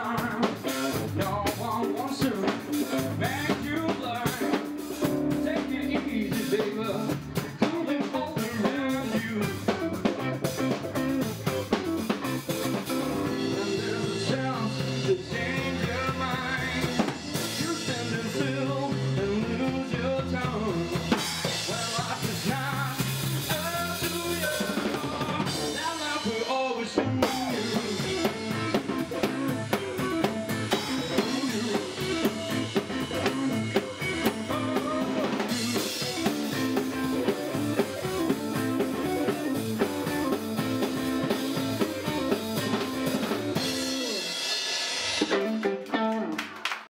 time.